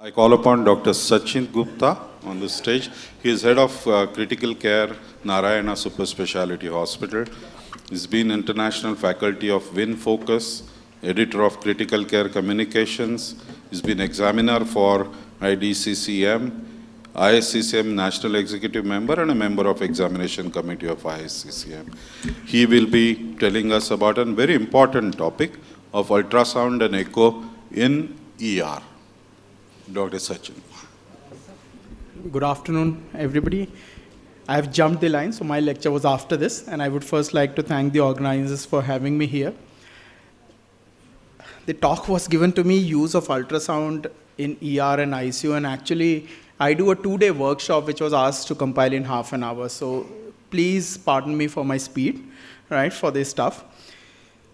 I call upon Dr. Sachin Gupta on the stage. He is head of uh, critical care, Narayana Super Speciality Hospital. He's been international faculty of WINFOCUS, editor of critical care communications. He's been examiner for IDCCM, ISCCM national executive member and a member of examination committee of ISCCM. He will be telling us about a very important topic of ultrasound and echo in ER. Dr. Sachin. Good afternoon, everybody. I have jumped the line, so my lecture was after this, and I would first like to thank the organizers for having me here. The talk was given to me, use of ultrasound in ER and ICU, and actually I do a two-day workshop which was asked to compile in half an hour, so please pardon me for my speed, right, for this stuff.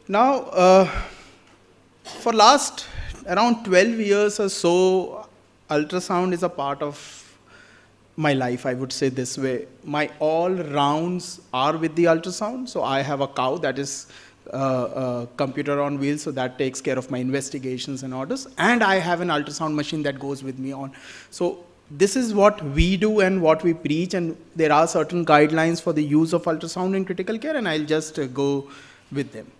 Now, uh, for last around 12 years or so, ultrasound is a part of my life, I would say this way. My all rounds are with the ultrasound. So I have a cow that is uh, uh, computer on wheels, so that takes care of my investigations and orders. And I have an ultrasound machine that goes with me on. So this is what we do and what we preach, and there are certain guidelines for the use of ultrasound in critical care, and I'll just uh, go with them.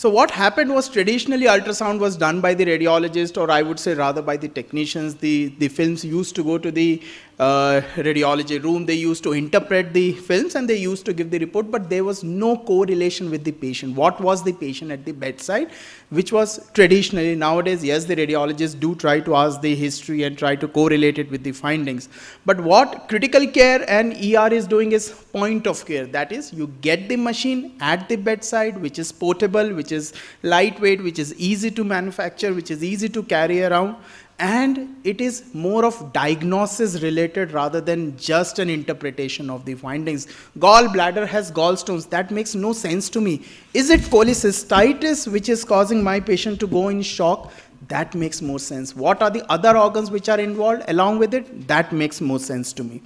So what happened was traditionally ultrasound was done by the radiologist or I would say rather by the technicians. The, the films used to go to the uh, radiology room. They used to interpret the films and they used to give the report, but there was no correlation with the patient. What was the patient at the bedside, which was traditionally nowadays, yes, the radiologists do try to ask the history and try to correlate it with the findings. But what critical care and ER is doing is point of care. That is, you get the machine at the bedside, which is portable, which is lightweight, which is easy to manufacture, which is easy to carry around and it is more of diagnosis related rather than just an interpretation of the findings. Gallbladder has gallstones. That makes no sense to me. Is it cholecystitis which is causing my patient to go in shock? That makes more sense. What are the other organs which are involved along with it? That makes more sense to me.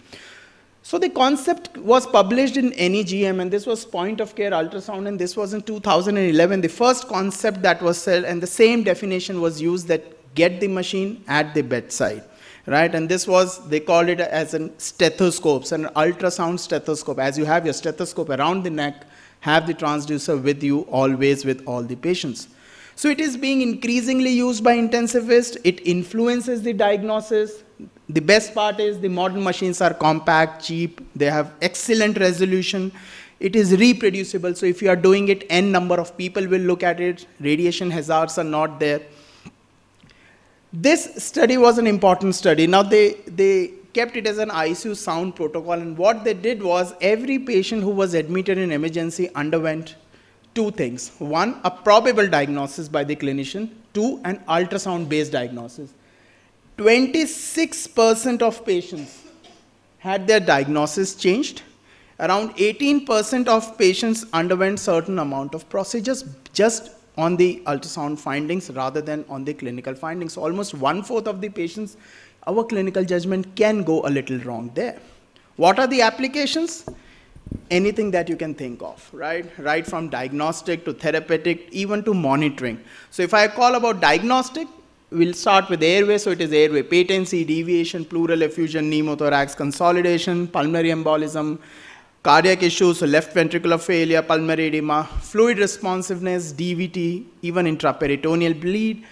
So the concept was published in NEJM, and this was point of care ultrasound, and this was in 2011. The first concept that was said, and the same definition was used that get the machine at the bedside right? And this was they called it as a stethoscope an ultrasound stethoscope. As you have your stethoscope around the neck have the transducer with you always with all the patients. So it is being increasingly used by intensivists. It influences the diagnosis. The best part is the modern machines are compact cheap. They have excellent resolution. It is reproducible. So if you are doing it n number of people will look at it. Radiation hazards are not there this study was an important study. Now they, they kept it as an ICU sound protocol and what they did was every patient who was admitted in emergency underwent two things. One, a probable diagnosis by the clinician. Two, an ultrasound based diagnosis. 26% of patients had their diagnosis changed. Around 18% of patients underwent certain amount of procedures just on the ultrasound findings rather than on the clinical findings. Almost one-fourth of the patients, our clinical judgment can go a little wrong there. What are the applications? Anything that you can think of, right? Right from diagnostic to therapeutic, even to monitoring. So if I call about diagnostic, we'll start with airway. So it is airway patency, deviation, pleural effusion, pneumothorax consolidation, pulmonary embolism, cardiac issues, left ventricular failure, pulmonary edema, fluid responsiveness, DVT, even intraperitoneal bleed.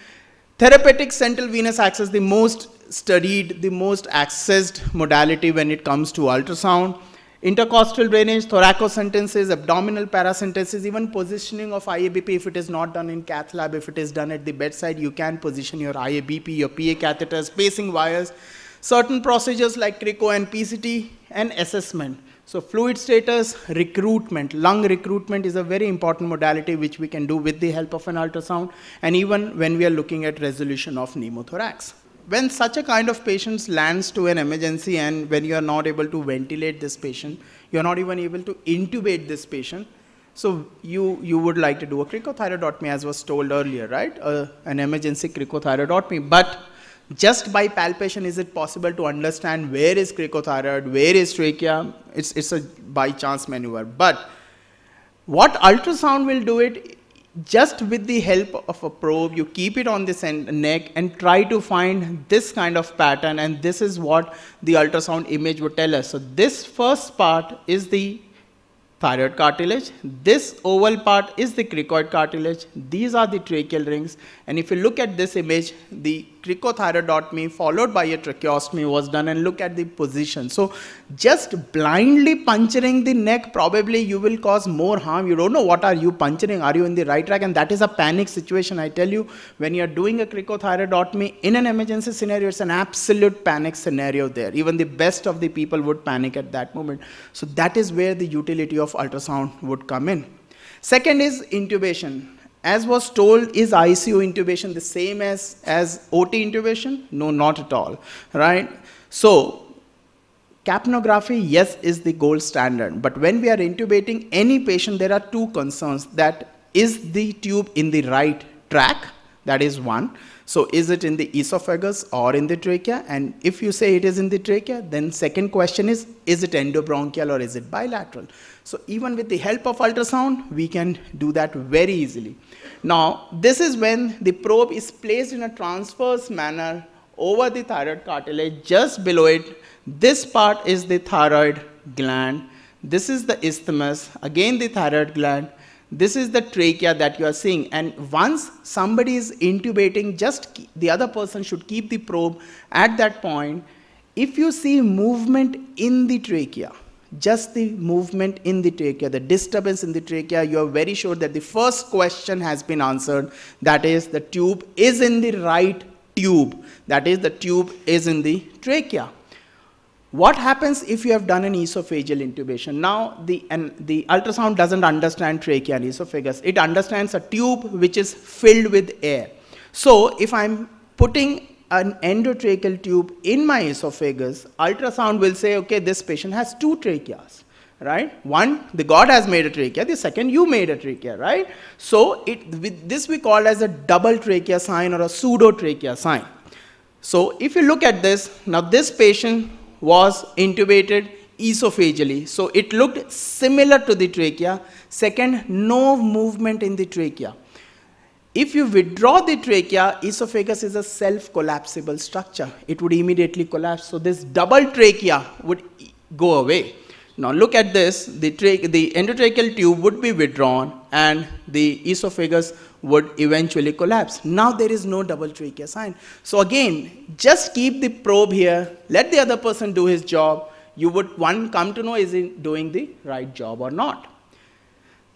Therapeutic central venous access, the most studied, the most accessed modality when it comes to ultrasound. Intercostal drainage, thoracocentesis, abdominal paracentesis, even positioning of IABP if it is not done in cath lab, if it is done at the bedside, you can position your IABP, your PA catheters, pacing wires, certain procedures like CRICO and PCT, and assessment. So fluid status, recruitment, lung recruitment is a very important modality which we can do with the help of an ultrasound and even when we are looking at resolution of pneumothorax. When such a kind of patient lands to an emergency and when you are not able to ventilate this patient, you are not even able to intubate this patient, so you, you would like to do a cricothyroidotomy as was told earlier, right? Uh, an emergency cricothyroidotomy. But just by palpation is it possible to understand where is cricothyroid, where is trachea? It's, it's a by chance maneuver. But what ultrasound will do it, just with the help of a probe, you keep it on the neck and try to find this kind of pattern. And this is what the ultrasound image would tell us. So this first part is the thyroid cartilage. This oval part is the cricoid cartilage. These are the tracheal rings. And if you look at this image, the cricothyroidotomy followed by a tracheostomy was done and look at the position. So just blindly puncturing the neck, probably you will cause more harm. You don't know what are you puncturing. Are you in the right track? And that is a panic situation. I tell you, when you're doing a cricothyroidotomy in an emergency scenario, it's an absolute panic scenario there. Even the best of the people would panic at that moment. So that is where the utility of ultrasound would come in. Second is intubation. As was told, is ICU intubation the same as, as OT intubation? No, not at all, right? So, capnography, yes, is the gold standard. But when we are intubating any patient, there are two concerns that is the tube in the right track? That is one. So is it in the esophagus or in the trachea? And if you say it is in the trachea, then second question is, is it endobronchial or is it bilateral? So even with the help of ultrasound, we can do that very easily. Now, this is when the probe is placed in a transverse manner over the thyroid cartilage, just below it. This part is the thyroid gland. This is the isthmus, again the thyroid gland. This is the trachea that you are seeing. And once somebody is intubating, just the other person should keep the probe at that point. If you see movement in the trachea, just the movement in the trachea, the disturbance in the trachea, you are very sure that the first question has been answered. That is, the tube is in the right tube. That is, the tube is in the trachea. What happens if you have done an esophageal intubation? Now, the, the ultrasound doesn't understand trachea and esophagus. It understands a tube which is filled with air. So, if I'm putting an endotracheal tube in my esophagus, ultrasound will say, okay, this patient has two tracheas, right? One, the God has made a trachea. The second, you made a trachea, right? So it, with this we call as a double trachea sign or a pseudo trachea sign. So if you look at this, now this patient was intubated esophageally. So it looked similar to the trachea. Second, no movement in the trachea. If you withdraw the trachea, esophagus is a self-collapsible structure. It would immediately collapse. So this double trachea would go away. Now look at this, the, the endotracheal tube would be withdrawn and the esophagus would eventually collapse. Now there is no double trachea sign. So again, just keep the probe here, let the other person do his job. You would, one, come to know is he doing the right job or not.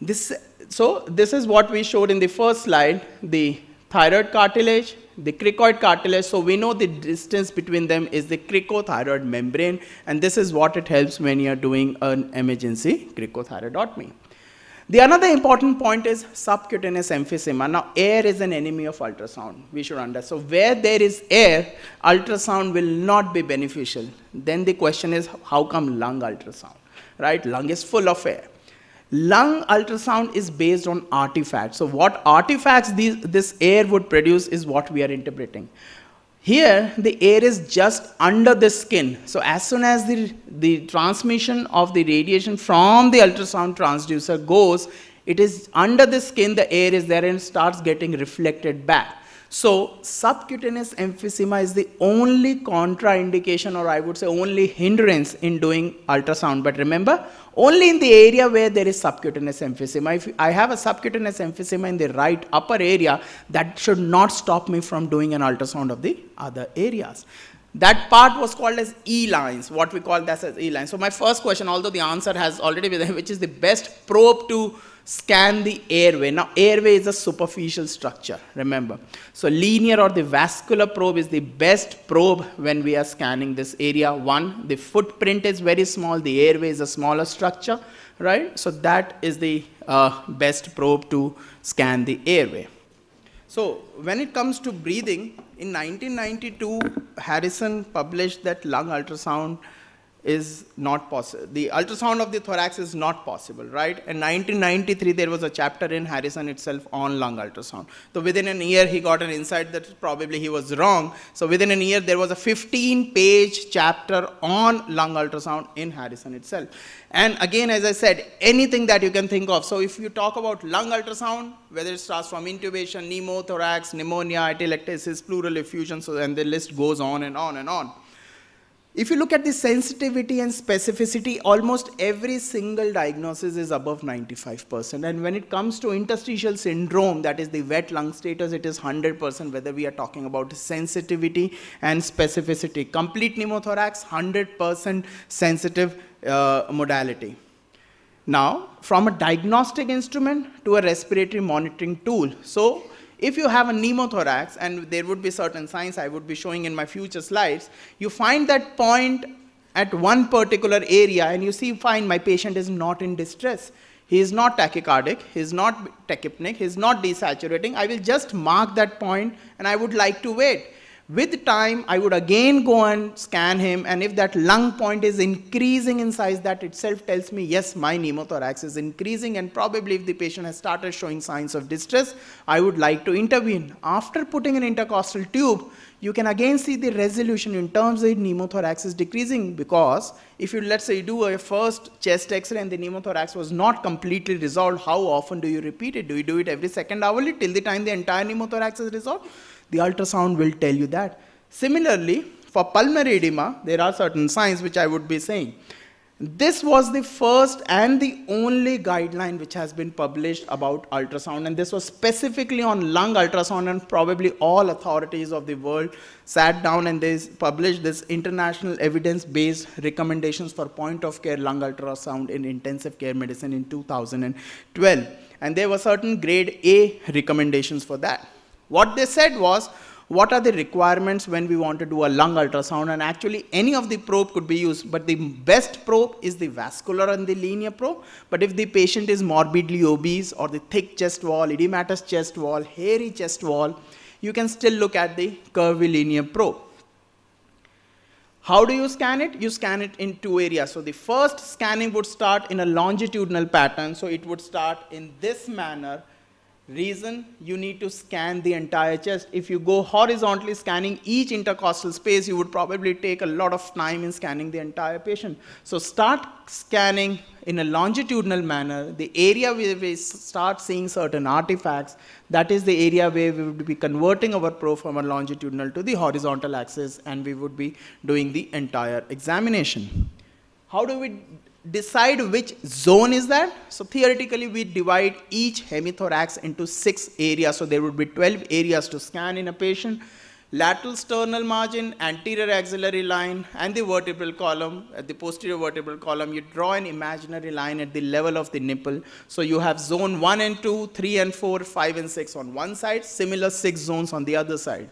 This so this is what we showed in the first slide, the thyroid cartilage, the cricoid cartilage. So we know the distance between them is the cricothyroid membrane, and this is what it helps when you are doing an emergency cricothyroidotomy. The another important point is subcutaneous emphysema. Now, air is an enemy of ultrasound. We should understand. So, where there is air, ultrasound will not be beneficial. Then the question is, how come lung ultrasound? Right? Lung is full of air. Lung ultrasound is based on artifacts. So what artifacts these, this air would produce is what we are interpreting. Here, the air is just under the skin. So as soon as the, the transmission of the radiation from the ultrasound transducer goes, it is under the skin, the air is there and starts getting reflected back. So subcutaneous emphysema is the only contraindication or I would say only hindrance in doing ultrasound. But remember, only in the area where there is subcutaneous emphysema. If I have a subcutaneous emphysema in the right upper area, that should not stop me from doing an ultrasound of the other areas. That part was called as E-lines, what we call that as E-lines. So my first question, although the answer has already been there, which is the best probe to scan the airway. Now, airway is a superficial structure, remember. So, linear or the vascular probe is the best probe when we are scanning this area. One, the footprint is very small, the airway is a smaller structure, right? So, that is the uh, best probe to scan the airway. So, when it comes to breathing, in 1992, Harrison published that lung ultrasound is not possible. The ultrasound of the thorax is not possible, right? In 1993, there was a chapter in Harrison itself on lung ultrasound. So within an year, he got an insight that probably he was wrong. So within a year, there was a 15-page chapter on lung ultrasound in Harrison itself. And again, as I said, anything that you can think of. So if you talk about lung ultrasound, whether it starts from intubation, pneumothorax, pneumonia, atelectasis, pleural effusion, so then the list goes on and on and on. If you look at the sensitivity and specificity, almost every single diagnosis is above 95%. And when it comes to interstitial syndrome, that is the wet lung status, it is 100% whether we are talking about sensitivity and specificity. Complete pneumothorax, 100% sensitive uh, modality. Now, from a diagnostic instrument to a respiratory monitoring tool. So, if you have a pneumothorax, and there would be certain signs I would be showing in my future slides, you find that point at one particular area and you see, fine, my patient is not in distress. He is not tachycardic, he is not tachypneic, he is not desaturating. I will just mark that point and I would like to wait. With time, I would again go and scan him, and if that lung point is increasing in size, that itself tells me, yes, my pneumothorax is increasing, and probably if the patient has started showing signs of distress, I would like to intervene. After putting an intercostal tube, you can again see the resolution in terms of pneumothorax is decreasing because if you, let's say, you do a first chest x-ray and the pneumothorax was not completely resolved, how often do you repeat it? Do you do it every second hourly till the time the entire pneumothorax is resolved? The ultrasound will tell you that. Similarly, for pulmonary edema, there are certain signs which I would be saying. This was the first and the only guideline which has been published about ultrasound, and this was specifically on lung ultrasound, and probably all authorities of the world sat down and they published this international evidence-based recommendations for point-of-care lung ultrasound in intensive care medicine in 2012. And there were certain grade A recommendations for that. What they said was, what are the requirements when we want to do a lung ultrasound? And actually, any of the probe could be used, but the best probe is the vascular and the linear probe. But if the patient is morbidly obese or the thick chest wall, edematous chest wall, hairy chest wall, you can still look at the curvilinear probe. How do you scan it? You scan it in two areas. So the first scanning would start in a longitudinal pattern. So it would start in this manner Reason, you need to scan the entire chest. If you go horizontally scanning each intercostal space, you would probably take a lot of time in scanning the entire patient. So start scanning in a longitudinal manner. The area where we start seeing certain artifacts, that is the area where we would be converting our probe from a longitudinal to the horizontal axis, and we would be doing the entire examination. How do we decide which zone is that. So theoretically, we divide each hemithorax into six areas. So there would be 12 areas to scan in a patient. Lateral sternal margin, anterior axillary line, and the vertebral column. At the posterior vertebral column, you draw an imaginary line at the level of the nipple. So you have zone 1 and 2, 3 and 4, 5 and 6 on one side, similar six zones on the other side.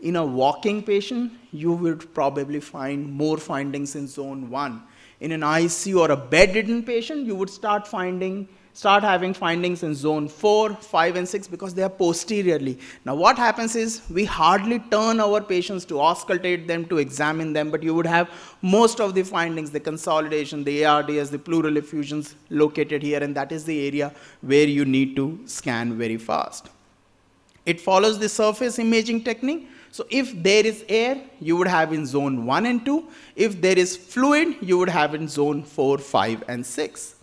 In a walking patient, you would probably find more findings in zone 1 in an ICU or a bedridden patient, you would start finding start having findings in zone 4, 5, and 6 because they are posteriorly. Now, what happens is we hardly turn our patients to auscultate them, to examine them, but you would have most of the findings, the consolidation, the ARDS, the pleural effusions located here, and that is the area where you need to scan very fast. It follows the surface imaging technique. So if there is air, you would have in zone 1 and 2. If there is fluid, you would have in zone 4, 5, and 6.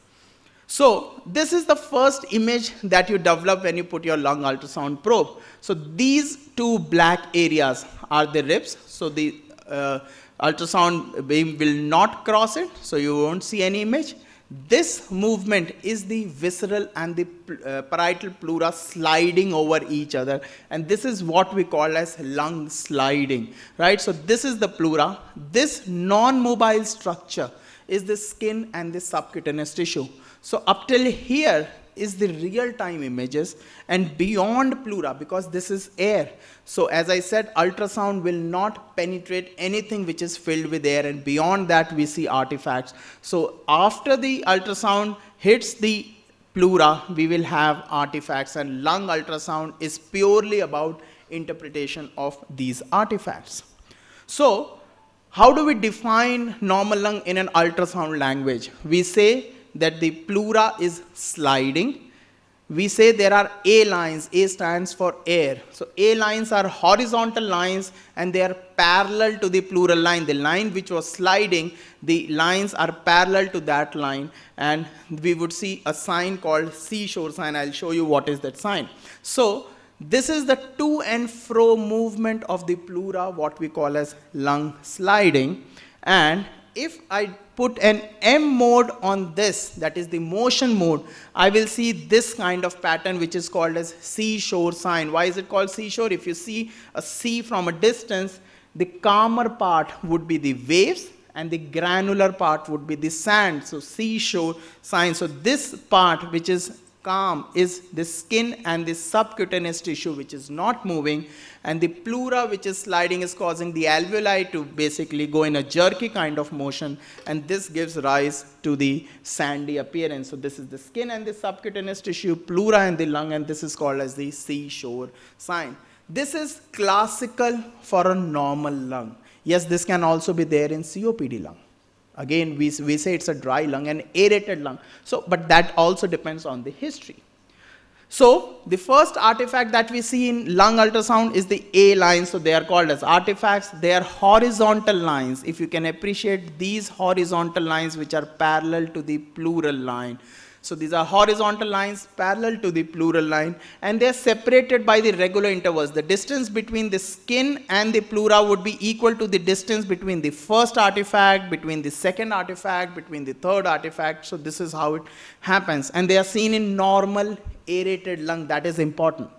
So this is the first image that you develop when you put your lung ultrasound probe. So these two black areas are the ribs. So the uh, ultrasound beam will not cross it, so you won't see any image. This movement is the visceral and the uh, parietal pleura sliding over each other. And this is what we call as lung sliding, right? So this is the pleura. This non-mobile structure is the skin and the subcutaneous tissue. So up till here, is the real-time images and beyond pleura because this is air. So as I said, ultrasound will not penetrate anything which is filled with air and beyond that we see artifacts. So after the ultrasound hits the pleura, we will have artifacts and lung ultrasound is purely about interpretation of these artifacts. So How do we define normal lung in an ultrasound language? We say that the pleura is sliding we say there are A lines. A stands for air. So A lines are horizontal lines and they are parallel to the pleural line. The line which was sliding, the lines are parallel to that line and we would see a sign called seashore sign. I'll show you what is that sign. So this is the to and fro movement of the pleura, what we call as lung sliding. And if I put an M mode on this, that is the motion mode, I will see this kind of pattern which is called as seashore sign. Why is it called seashore? If you see a sea from a distance, the calmer part would be the waves and the granular part would be the sand. So seashore sign. So this part which is calm is the skin and the subcutaneous tissue which is not moving and the pleura which is sliding is causing the alveoli to basically go in a jerky kind of motion and this gives rise to the sandy appearance. So this is the skin and the subcutaneous tissue, pleura and the lung and this is called as the seashore sign. This is classical for a normal lung. Yes, this can also be there in COPD lung. Again, we, we say it's a dry lung, an aerated lung. So, but that also depends on the history. So, the first artifact that we see in lung ultrasound is the A lines. So, they are called as artifacts. They are horizontal lines. If you can appreciate these horizontal lines which are parallel to the pleural line. So these are horizontal lines parallel to the pleural line and they are separated by the regular intervals. The distance between the skin and the pleura would be equal to the distance between the first artifact, between the second artifact, between the third artifact. So this is how it happens. And they are seen in normal aerated lung. That is important.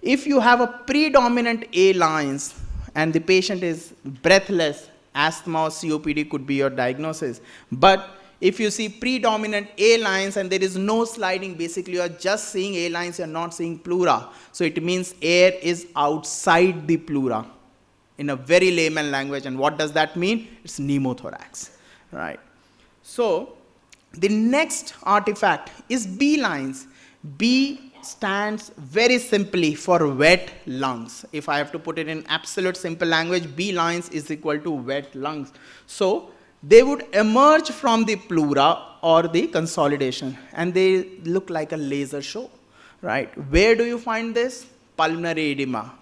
If you have a predominant A lines and the patient is breathless, asthma or COPD could be your diagnosis. But if you see predominant A lines and there is no sliding, basically you are just seeing A lines, you are not seeing pleura. So it means air is outside the pleura in a very layman language. And what does that mean? It's pneumothorax, right? So the next artifact is B lines. B stands very simply for wet lungs. If I have to put it in absolute simple language, B lines is equal to wet lungs. So they would emerge from the pleura or the consolidation and they look like a laser show, right? Where do you find this? Pulmonary edema.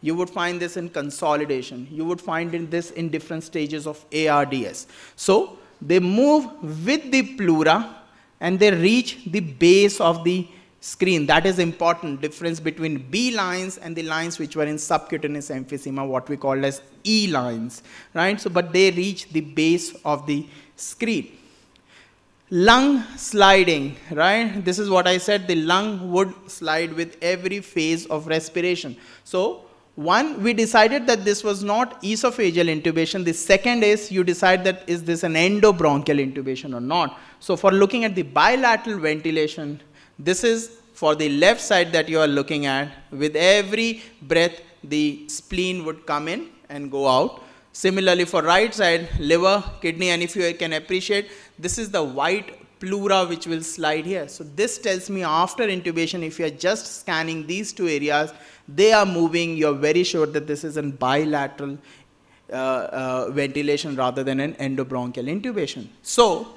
You would find this in consolidation. You would find in this in different stages of ARDS. So they move with the pleura and they reach the base of the screen. That is important difference between B lines and the lines which were in subcutaneous emphysema, what we call as E lines, right? So, but they reach the base of the screen. Lung sliding, right? This is what I said, the lung would slide with every phase of respiration. So, one, we decided that this was not esophageal intubation. The second is you decide that is this an endobronchial intubation or not. So for looking at the bilateral ventilation, this is for the left side that you are looking at. With every breath, the spleen would come in and go out. Similarly, for right side, liver, kidney, and if you can appreciate, this is the white pleura which will slide here. So this tells me after intubation, if you are just scanning these two areas, they are moving, you're very sure that this is a bilateral uh, uh, ventilation rather than an endobronchial intubation. So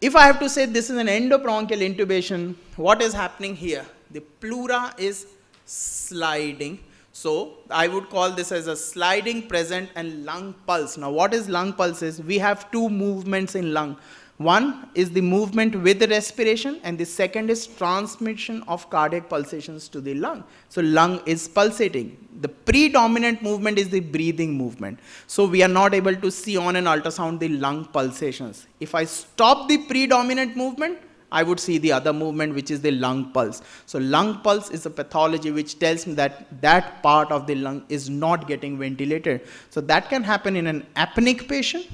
if I have to say this is an endobronchial intubation, what is happening here? The pleura is sliding. So I would call this as a sliding present and lung pulse. Now what is lung pulse is? We have two movements in lung. One is the movement with the respiration and the second is transmission of cardiac pulsations to the lung. So lung is pulsating. The predominant movement is the breathing movement. So we are not able to see on an ultrasound the lung pulsations. If I stop the predominant movement, I would see the other movement which is the lung pulse. So lung pulse is a pathology which tells me that that part of the lung is not getting ventilated. So that can happen in an apneic patient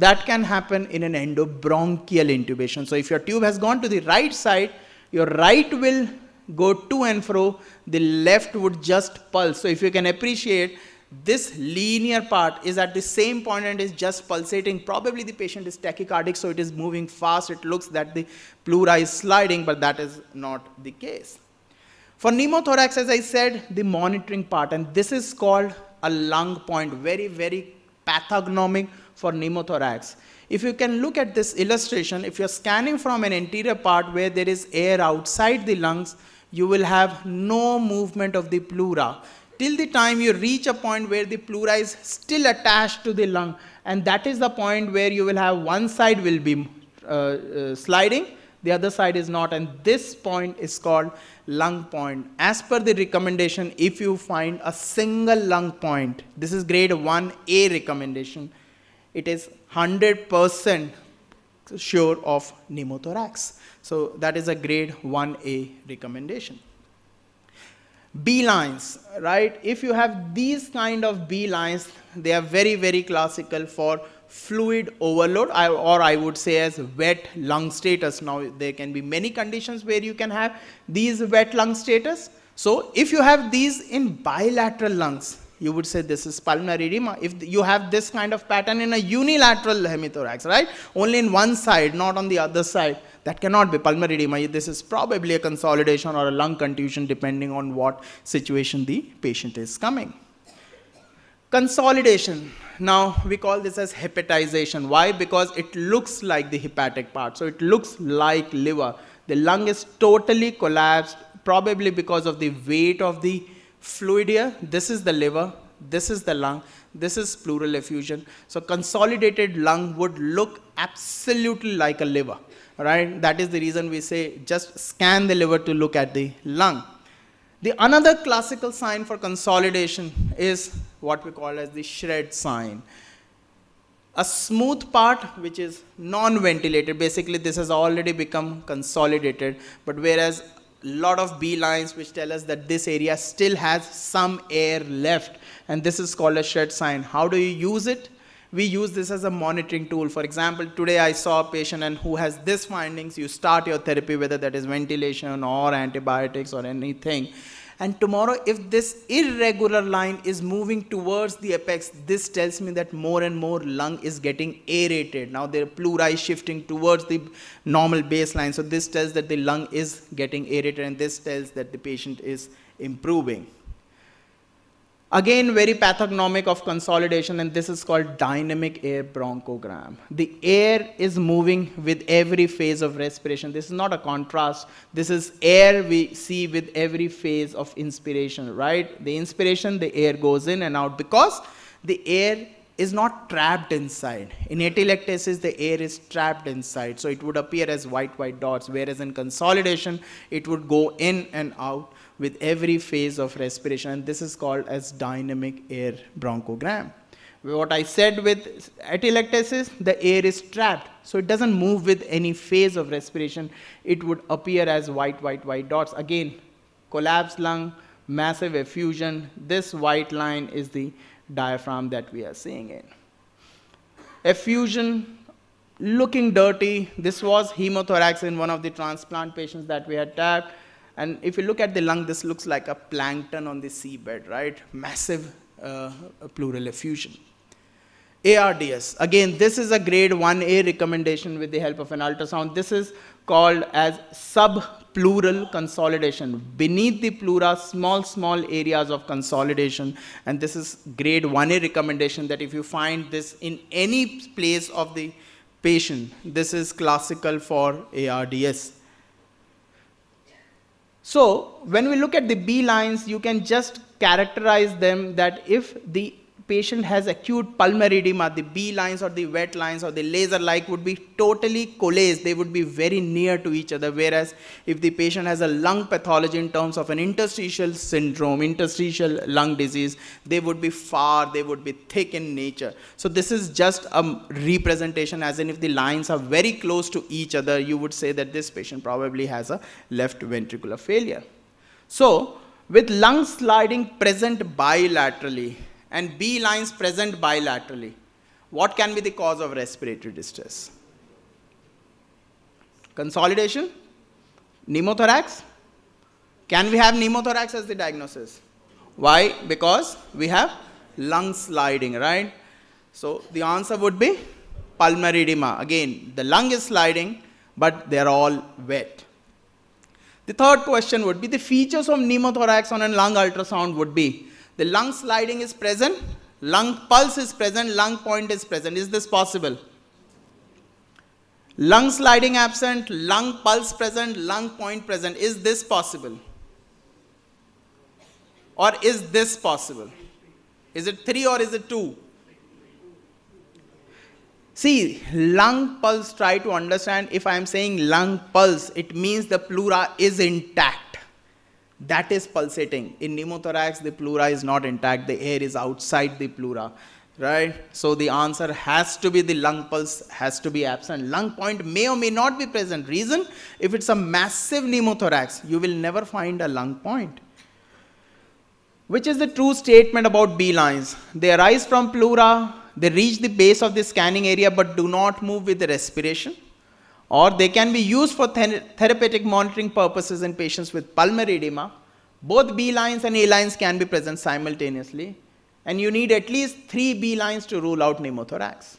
that can happen in an endobronchial intubation. So if your tube has gone to the right side, your right will go to and fro, the left would just pulse. So if you can appreciate, this linear part is at the same point and is just pulsating. Probably the patient is tachycardic, so it is moving fast. It looks that the pleura is sliding, but that is not the case. For pneumothorax, as I said, the monitoring part, and this is called a lung point, very, very pathognomic for pneumothorax. If you can look at this illustration, if you're scanning from an anterior part where there is air outside the lungs, you will have no movement of the pleura till the time you reach a point where the pleura is still attached to the lung and that is the point where you will have one side will be uh, uh, sliding the other side is not and this point is called lung point as per the recommendation if you find a single lung point this is grade 1a recommendation it is 100% sure of pneumothorax so that is a grade 1a recommendation B lines, right? If you have these kind of B lines, they are very, very classical for fluid overload or I would say as wet lung status. Now there can be many conditions where you can have these wet lung status. So if you have these in bilateral lungs, you would say this is pulmonary edema. If you have this kind of pattern in a unilateral hemithorax, right? Only in one side, not on the other side, that cannot be pulmonary edema. This is probably a consolidation or a lung contusion depending on what situation the patient is coming. Consolidation. Now we call this as hepatization. Why? Because it looks like the hepatic part. So it looks like liver. The lung is totally collapsed, probably because of the weight of the fluid here. This is the liver, this is the lung, this is pleural effusion. So consolidated lung would look absolutely like a liver, right? That is the reason we say just scan the liver to look at the lung. The another classical sign for consolidation is what we call as the shred sign. A smooth part which is non-ventilated, basically this has already become consolidated, but whereas lot of B lines which tell us that this area still has some air left and this is called a shred sign. How do you use it? We use this as a monitoring tool. For example, today I saw a patient and who has this findings, you start your therapy whether that is ventilation or antibiotics or anything and tomorrow, if this irregular line is moving towards the apex, this tells me that more and more lung is getting aerated. Now their pleura is shifting towards the normal baseline. So this tells that the lung is getting aerated and this tells that the patient is improving. Again, very pathognomic of consolidation, and this is called dynamic air bronchogram. The air is moving with every phase of respiration. This is not a contrast. This is air we see with every phase of inspiration, right? The inspiration, the air goes in and out because the air is not trapped inside. In atelectasis, the air is trapped inside. So it would appear as white, white dots, whereas in consolidation, it would go in and out with every phase of respiration and this is called as dynamic air bronchogram. What I said with atelectasis, the air is trapped, so it doesn't move with any phase of respiration. It would appear as white, white, white dots. Again, collapsed lung, massive effusion. This white line is the diaphragm that we are seeing in. Effusion, looking dirty. This was hemothorax in one of the transplant patients that we had tapped and if you look at the lung, this looks like a plankton on the seabed, right? Massive uh, pleural effusion. ARDS. Again, this is a grade 1A recommendation with the help of an ultrasound. This is called as subpleural consolidation. Beneath the pleura, small, small areas of consolidation. And this is grade 1A recommendation that if you find this in any place of the patient, this is classical for ARDS. So when we look at the B lines, you can just characterize them that if the patient has acute pulmonary edema, the B lines or the wet lines or the laser-like would be totally coalesced. They would be very near to each other. Whereas if the patient has a lung pathology in terms of an interstitial syndrome, interstitial lung disease, they would be far, they would be thick in nature. So this is just a representation as in if the lines are very close to each other, you would say that this patient probably has a left ventricular failure. So with lung sliding present bilaterally, and B lines present bilaterally. What can be the cause of respiratory distress? Consolidation? Pneumothorax? Can we have pneumothorax as the diagnosis? Why? Because we have lung sliding, right? So the answer would be pulmonary edema. Again, the lung is sliding, but they're all wet. The third question would be the features of pneumothorax on a lung ultrasound would be the lung sliding is present, Lung pulse is present, lung point is present. Is this possible? Lung sliding absent, lung pulse present, lung point present. Is this possible? Or is this possible? Is it 3 or is it 2? See, lung pulse, try to understand if I am saying lung pulse, it means the pleura is intact. That is pulsating. In pneumothorax, the pleura is not intact, the air is outside the pleura right? So the answer has to be the lung pulse has to be absent. Lung point may or may not be present. Reason? If it's a massive pneumothorax, you will never find a lung point. Which is the true statement about B lines? They arise from pleura, they reach the base of the scanning area but do not move with the respiration. Or they can be used for therapeutic monitoring purposes in patients with pulmonary edema. Both B lines and A lines can be present simultaneously and you need at least three B lines to rule out pneumothorax.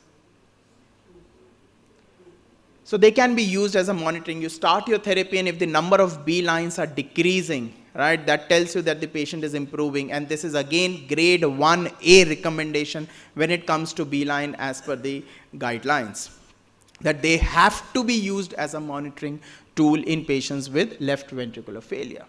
So they can be used as a monitoring. You start your therapy and if the number of B lines are decreasing, right, that tells you that the patient is improving. And this is again grade 1A recommendation when it comes to B line as per the guidelines. That they have to be used as a monitoring tool in patients with left ventricular failure.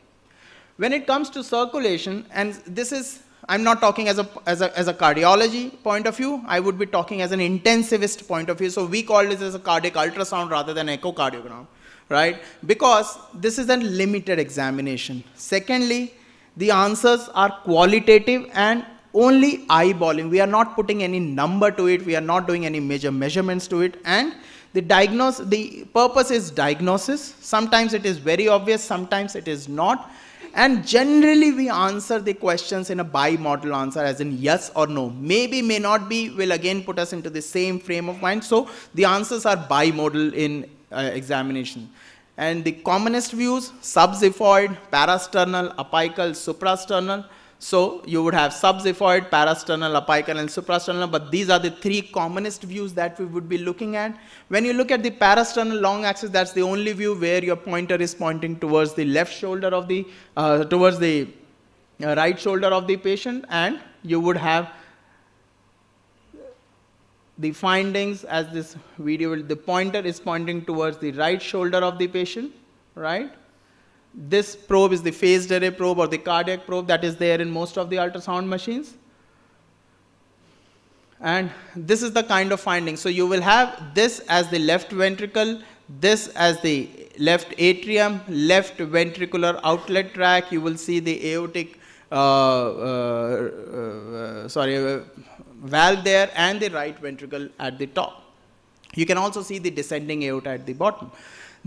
When it comes to circulation, and this is I'm not talking as a, as a, as a cardiology point of view. I would be talking as an intensivist point of view. So we call this as a cardiac ultrasound rather than echocardiogram, right? Because this is a limited examination. Secondly, the answers are qualitative and only eyeballing. We are not putting any number to it. We are not doing any major measurements to it. And the diagnose, the purpose is diagnosis. Sometimes it is very obvious. Sometimes it is not. And generally we answer the questions in a bi-modal answer as in yes or no. Maybe, may not be will again put us into the same frame of mind. So the answers are bi-modal in uh, examination. And the commonest views, subxiphoid, parasternal, apical, suprasternal. So you would have subxiphoid, parasternal, apical, and suprasternal, but these are the three commonest views that we would be looking at. When you look at the parasternal long axis, that's the only view where your pointer is pointing towards the left shoulder of the, uh, towards the uh, right shoulder of the patient, and you would have the findings as this video, the pointer is pointing towards the right shoulder of the patient, right? This probe is the phased array probe or the cardiac probe that is there in most of the ultrasound machines. And this is the kind of finding. So you will have this as the left ventricle, this as the left atrium, left ventricular outlet tract. You will see the aortic, uh, uh, uh, sorry, uh, valve there and the right ventricle at the top. You can also see the descending aorta at the bottom.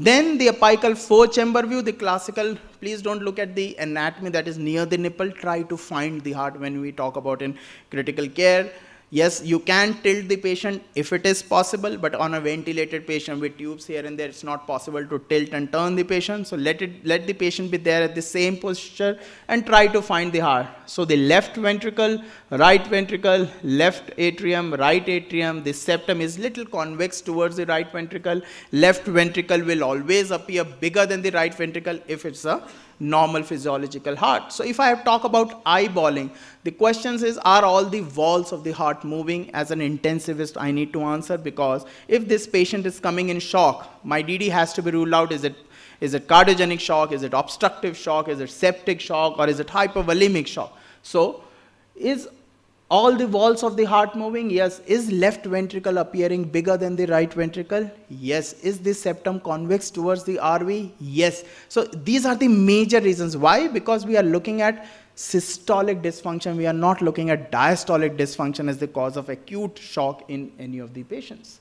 Then the apical four chamber view, the classical, please don't look at the anatomy that is near the nipple, try to find the heart when we talk about in critical care. Yes, you can tilt the patient if it is possible, but on a ventilated patient with tubes here and there, it's not possible to tilt and turn the patient. So let it let the patient be there at the same posture and try to find the heart. So the left ventricle, right ventricle, left atrium, right atrium, the septum is little convex towards the right ventricle. Left ventricle will always appear bigger than the right ventricle if it's a normal physiological heart. So if I talk about eyeballing, the questions is, are all the walls of the heart moving? As an intensivist, I need to answer because if this patient is coming in shock, my DD has to be ruled out. Is it, is it cardiogenic shock? Is it obstructive shock? Is it septic shock? Or is it hypovolemic shock? So is all the walls of the heart moving? Yes. Is left ventricle appearing bigger than the right ventricle? Yes. Is the septum convex towards the RV? Yes. So these are the major reasons. Why? Because we are looking at systolic dysfunction. We are not looking at diastolic dysfunction as the cause of acute shock in any of the patients.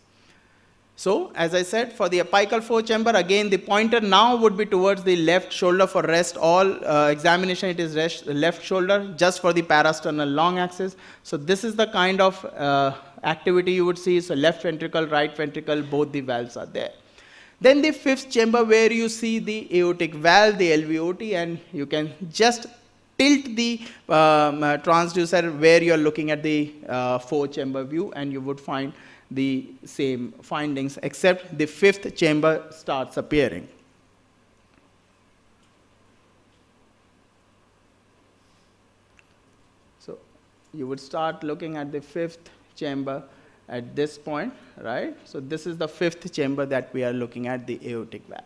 So, as I said, for the apical four chamber, again, the pointer now would be towards the left shoulder for rest. All uh, examination, it is rest, left shoulder, just for the parasternal long axis. So, this is the kind of uh, activity you would see. So, left ventricle, right ventricle, both the valves are there. Then the fifth chamber where you see the aortic valve, the LVOT, and you can just tilt the um, uh, transducer where you're looking at the uh, four chamber view and you would find the same findings except the fifth chamber starts appearing. So you would start looking at the fifth chamber at this point, right? So this is the fifth chamber that we are looking at, the aortic valve.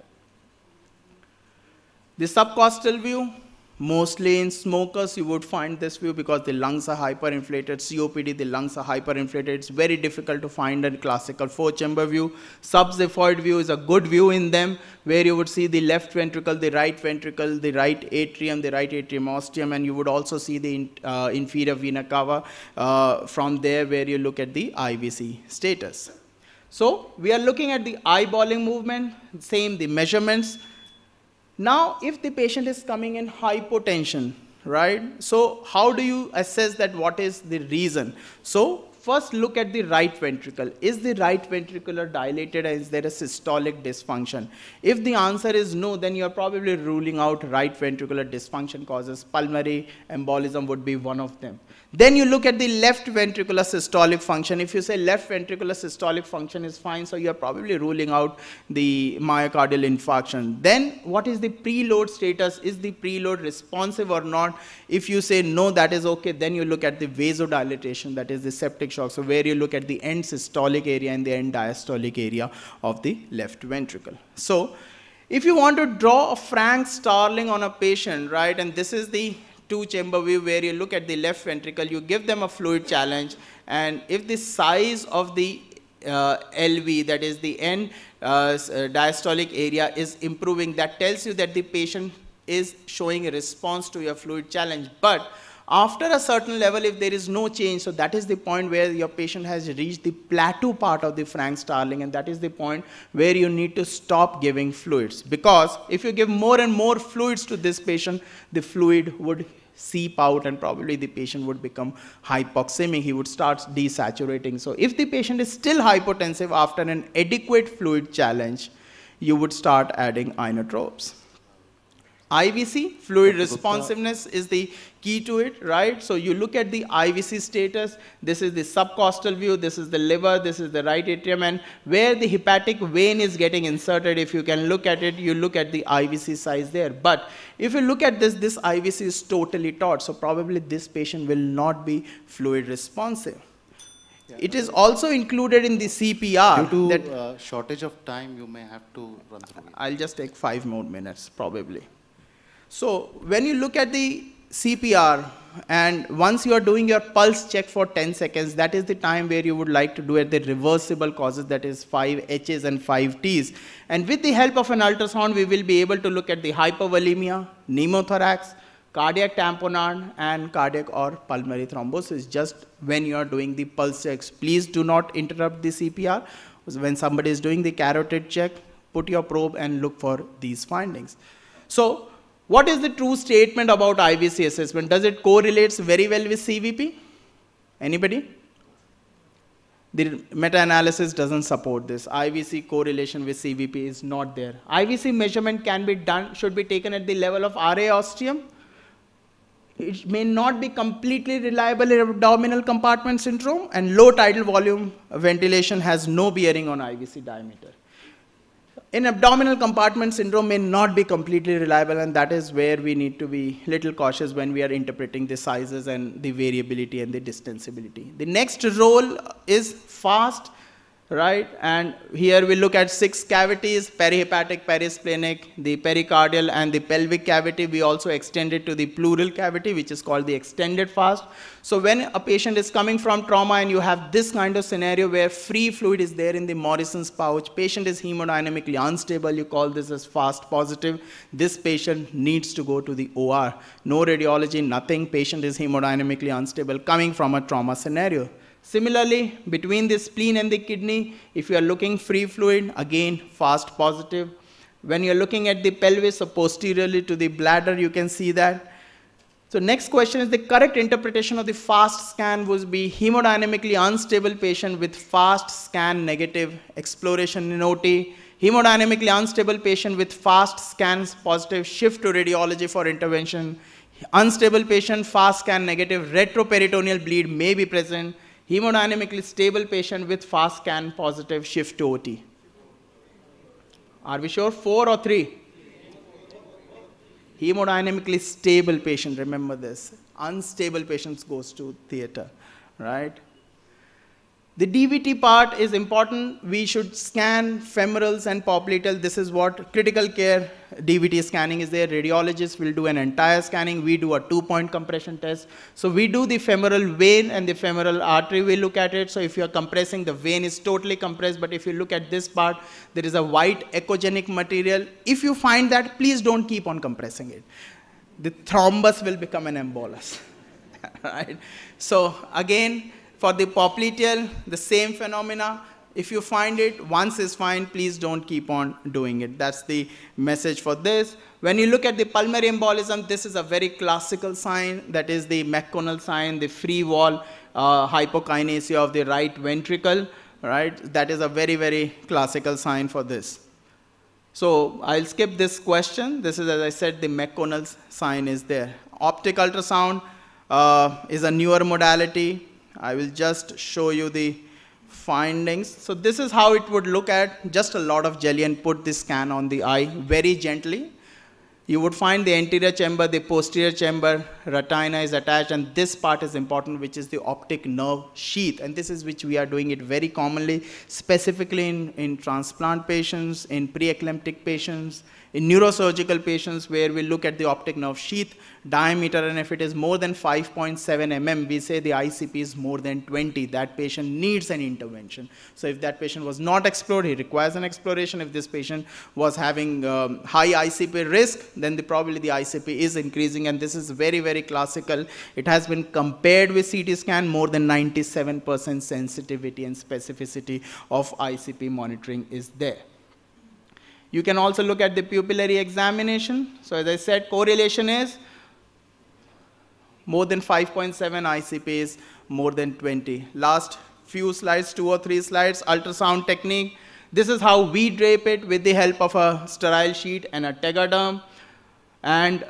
The subcostal view, Mostly in smokers, you would find this view because the lungs are hyperinflated. COPD, the lungs are hyperinflated. It's very difficult to find a classical four-chamber view. Subxiphoid view is a good view in them, where you would see the left ventricle, the right ventricle, the right atrium, the right atrium ostium, and you would also see the uh, inferior vena cava uh, from there, where you look at the IVC status. So we are looking at the eyeballing movement, same the measurements. Now, if the patient is coming in hypotension, right? So how do you assess that what is the reason? So first look at the right ventricle. Is the right ventricular dilated is there a systolic dysfunction? If the answer is no, then you're probably ruling out right ventricular dysfunction causes. Pulmonary embolism would be one of them. Then you look at the left ventricular systolic function. If you say left ventricular systolic function is fine, so you're probably ruling out the myocardial infarction. Then what is the preload status? Is the preload responsive or not? If you say no, that is okay, then you look at the vasodilatation, that is the septic shock. So where you look at the end systolic area and the end diastolic area of the left ventricle. So if you want to draw a Frank Starling on a patient, right, and this is the two chamber view where you look at the left ventricle, you give them a fluid challenge, and if the size of the uh, LV, that is the end uh, uh, diastolic area, is improving, that tells you that the patient is showing a response to your fluid challenge. But after a certain level, if there is no change, so that is the point where your patient has reached the plateau part of the Frank Starling, and that is the point where you need to stop giving fluids. Because if you give more and more fluids to this patient, the fluid would seep out and probably the patient would become hypoxemic. He would start desaturating. So if the patient is still hypotensive after an adequate fluid challenge, you would start adding inotropes. IVC, fluid responsiveness, is the key to it, right? So you look at the IVC status. This is the subcostal view. This is the liver. This is the right atrium. And where the hepatic vein is getting inserted, if you can look at it, you look at the IVC size there. But if you look at this, this IVC is totally taut. So probably this patient will not be fluid responsive. Yeah. It is also included in the CPR. Due to uh, shortage of time, you may have to run through it. I'll just take five more minutes, probably. So when you look at the CPR and once you are doing your pulse check for 10 seconds, that is the time where you would like to do it the reversible causes, that is 5 H's and 5 T's. And with the help of an ultrasound, we will be able to look at the hypovolemia, pneumothorax, cardiac tamponade, and cardiac or pulmonary thrombosis just when you are doing the pulse checks. Please do not interrupt the CPR. When somebody is doing the carotid check, put your probe and look for these findings. So what is the true statement about IVC assessment? Does it correlates very well with CVP? Anybody? The meta-analysis doesn't support this. IVC correlation with CVP is not there. IVC measurement can be done, should be taken at the level of RA ostium. It may not be completely reliable in abdominal compartment syndrome and low tidal volume ventilation has no bearing on IVC diameter in abdominal compartment syndrome may not be completely reliable and that is where we need to be little cautious when we are interpreting the sizes and the variability and the distensibility. The next role is fast right? And here we look at six cavities, perihepatic, perisplenic, the pericardial and the pelvic cavity. We also extend it to the pleural cavity, which is called the extended fast. So when a patient is coming from trauma and you have this kind of scenario where free fluid is there in the Morison's pouch, patient is hemodynamically unstable, you call this as fast positive. This patient needs to go to the OR. No radiology, nothing, patient is hemodynamically unstable coming from a trauma scenario. Similarly, between the spleen and the kidney, if you are looking free fluid, again, fast positive. When you're looking at the pelvis, so posteriorly to the bladder, you can see that. So next question is the correct interpretation of the fast scan would be hemodynamically unstable patient with fast scan negative exploration in OT, hemodynamically unstable patient with fast scans positive, shift to radiology for intervention, unstable patient, fast scan negative, retroperitoneal bleed may be present, hemodynamically stable patient with fast scan positive shift to OT. Are we sure? Four or three? Hemodynamically stable patient, remember this. unstable patients goes to theater, right? The DVT part is important. We should scan femorals and popliteal. This is what critical care DVT scanning is there. Radiologists will do an entire scanning. We do a two-point compression test. So we do the femoral vein and the femoral artery. We look at it. So if you're compressing, the vein is totally compressed. But if you look at this part, there is a white echogenic material. If you find that, please don't keep on compressing it. The thrombus will become an embolus. right? So again, for the popliteal, the same phenomena. If you find it, once is fine, please don't keep on doing it. That's the message for this. When you look at the pulmonary embolism, this is a very classical sign. That is the McConnell sign, the free wall uh, hypokinesia of the right ventricle, right? That is a very, very classical sign for this. So I'll skip this question. This is, as I said, the McConnell sign is there. Optic ultrasound uh, is a newer modality. I will just show you the findings. So this is how it would look at just a lot of jelly and put this scan on the eye very gently. You would find the anterior chamber, the posterior chamber, retina is attached, and this part is important, which is the optic nerve sheath. And this is which we are doing it very commonly, specifically in, in transplant patients, in pre-eclamptic patients, in neurosurgical patients where we look at the optic nerve sheath diameter and if it is more than 5.7 mm, we say the ICP is more than 20. That patient needs an intervention. So if that patient was not explored, he requires an exploration. If this patient was having um, high ICP risk, then the probably the ICP is increasing and this is very, very classical. It has been compared with CT scan, more than 97% sensitivity and specificity of ICP monitoring is there. You can also look at the pupillary examination. So as I said, correlation is more than 5.7 ICPs, more than 20. Last few slides, two or three slides, ultrasound technique. This is how we drape it with the help of a sterile sheet and a tegaderm. And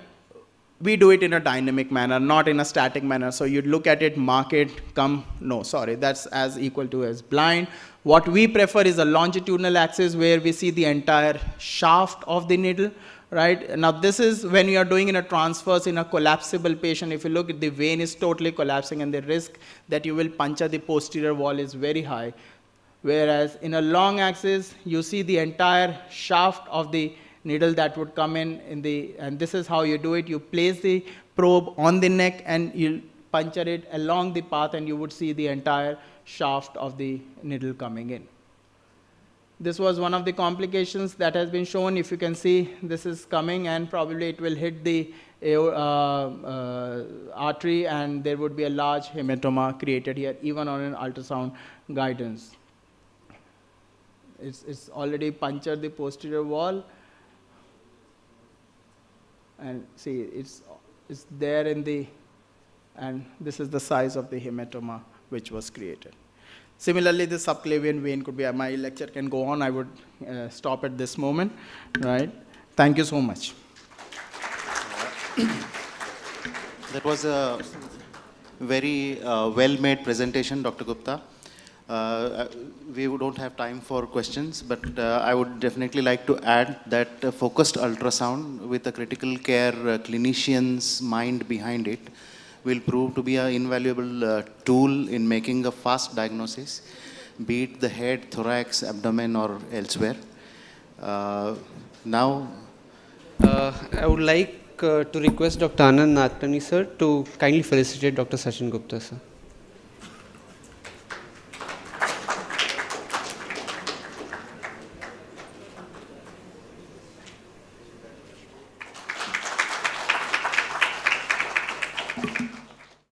we do it in a dynamic manner, not in a static manner. So you'd look at it, mark it, come, no, sorry, that's as equal to as blind. What we prefer is a longitudinal axis where we see the entire shaft of the needle, right? Now this is when you are doing in a transverse in a collapsible patient. If you look, at the vein is totally collapsing and the risk that you will puncture the posterior wall is very high. Whereas in a long axis, you see the entire shaft of the needle that would come in, in the, and this is how you do it. You place the probe on the neck and you puncture it along the path and you would see the entire shaft of the needle coming in. This was one of the complications that has been shown. If you can see, this is coming and probably it will hit the uh, uh, artery and there would be a large hematoma created here, even on an ultrasound guidance. It's, it's already punctured the posterior wall. And see, it's, it's there in the, and this is the size of the hematoma which was created. Similarly, the subclavian vein could be, my lecture can go on, I would uh, stop at this moment, right? Thank you so much. That was a very uh, well-made presentation, Dr. Gupta. Uh, we don't have time for questions, but uh, I would definitely like to add that uh, focused ultrasound with a critical care uh, clinician's mind behind it will prove to be an invaluable uh, tool in making a fast diagnosis, be it the head, thorax, abdomen, or elsewhere. Uh, now, uh, I would like uh, to request Dr. Anand Nathrani sir to kindly felicitate Dr. Sachin Gupta sir.